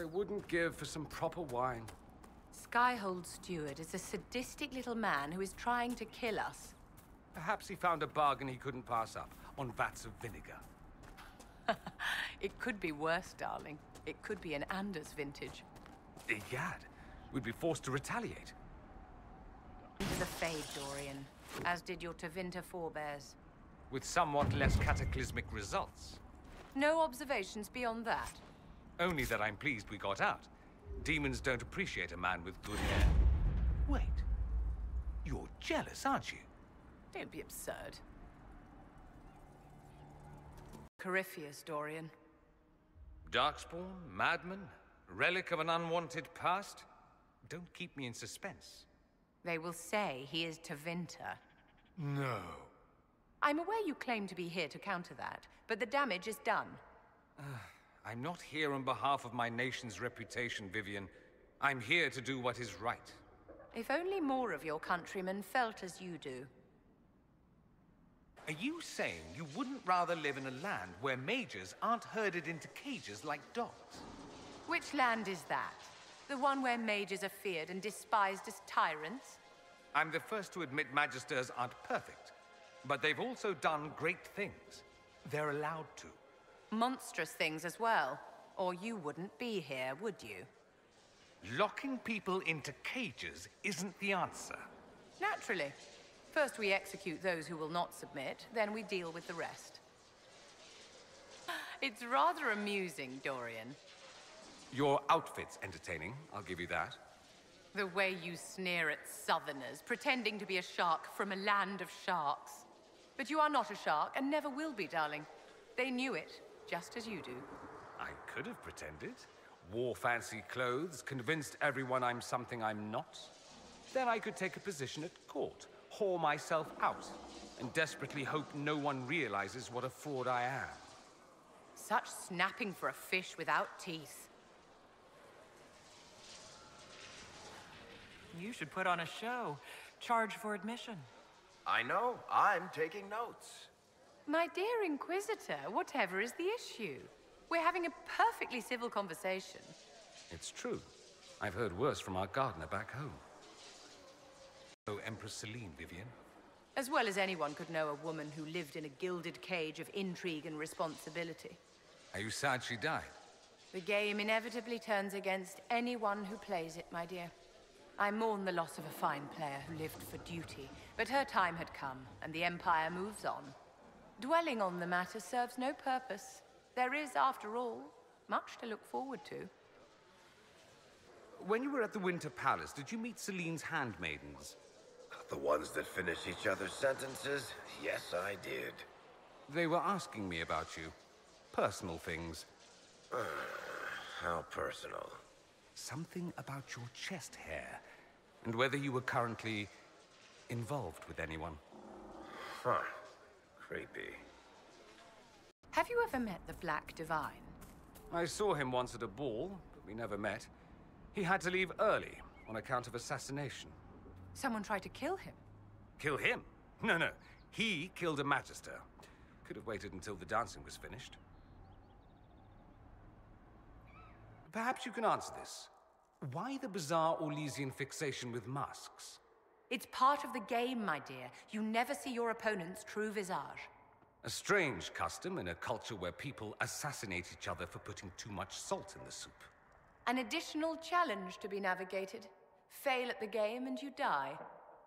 I wouldn't give for some proper wine. Skyhold Steward is a sadistic little man who is trying to kill us. Perhaps he found a bargain he couldn't pass up on vats of vinegar. It could be worse, darling. It could be an Anders vintage. Egad, we'd be forced to retaliate. Into the Fade, Dorian. As did your Tevinter forebears. With somewhat less cataclysmic results. No observations beyond that. Only that I'm pleased we got out. Demons don't appreciate a man with good hair. Wait. You're jealous, aren't you? Don't be absurd. Corypheus, Dorian. Darkspawn, madman, relic of an unwanted past? Don't keep me in suspense. They will say he is Tevinter. No. I'm aware you claim to be here to counter that, but the damage is done. I'm not here on behalf of my nation's reputation, Vivienne. I'm here to do what is right. If only more of your countrymen felt as you do. Are you saying you wouldn't rather live in a land where mages aren't herded into cages like dogs? Which land is that? The one where mages are feared and despised as tyrants? I'm the first to admit magisters aren't perfect, but they've also done great things. They're allowed to. Monstrous things as well. Or you wouldn't be here, would you? Locking people into cages isn't the answer. Naturally. First we execute those who will not submit, then we deal with the rest. It's rather amusing, Dorian. Your outfit's entertaining, I'll give you that. The way you sneer at Southerners, pretending to be a shark from a land of sharks. But you are not a shark, and never will be, darling. They knew it, just as you do. I could have pretended. Wore fancy clothes, convinced everyone I'm something I'm not. Then I could take a position at court, whore myself out, and desperately hope no one realizes what a fraud I am. Such snapping for a fish without teeth. You should put on a show. Charge for admission. I know. I'm taking notes. My dear Inquisitor, whatever is the issue? We're having a perfectly civil conversation. It's true. I've heard worse from our gardener back home. Oh, Empress Celine, Vivienne. As well as anyone could know a woman who lived in a gilded cage of intrigue and responsibility. Are you sad she died? The game inevitably turns against anyone who plays it, my dear. I mourn the loss of a fine player who lived for duty, but her time had come, and the Empire moves on. Dwelling on the matter serves no purpose. There is, after all, much to look forward to. When you were at the Winter Palace, did you meet Celine's handmaidens? The ones that finish each other's sentences? Yes, I did. They were asking me about you. Personal things. How personal. Something about your chest hair. And whether you were currently involved with anyone. Huh. Creepy. Have you ever met the Black Divine? I saw him once at a ball, but we never met. He had to leave early on account of assassination. Someone tried to kill him. Kill him? No, no. He killed a magister. Could have waited until the dancing was finished. Perhaps you can answer this. Why the bizarre Orlesian fixation with masks? It's part of the game, my dear. You never see your opponent's true visage. A strange custom in a culture where people assassinate each other for putting too much salt in the soup. An additional challenge to be navigated. Fail at the game and you die.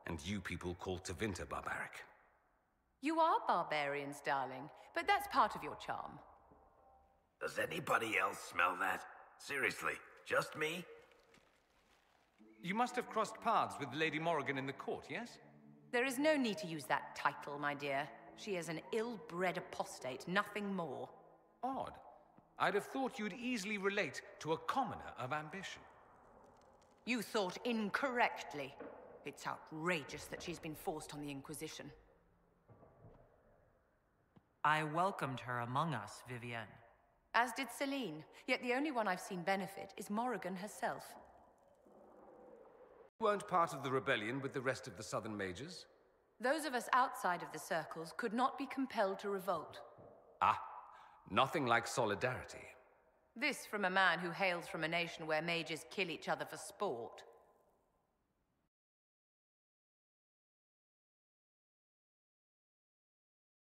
And you people call Tevinter barbaric. You are barbarians, darling, but that's part of your charm. Does anybody else smell that? Seriously, just me? You must have crossed paths with Lady Morrigan in the court, yes? There is no need to use that title, my dear. She is an ill-bred apostate, nothing more. Odd. I'd have thought you'd easily relate to a commoner of ambition. You thought incorrectly. It's outrageous that she's been forced on the Inquisition. I welcomed her among us, Vivienne. As did Celine, yet the only one I've seen benefit is Morrigan herself. You weren't part of the rebellion with the rest of the Southern Mages? Those of us outside of the circles could not be compelled to revolt. Ah, nothing like solidarity. This from a man who hails from a nation where mages kill each other for sport.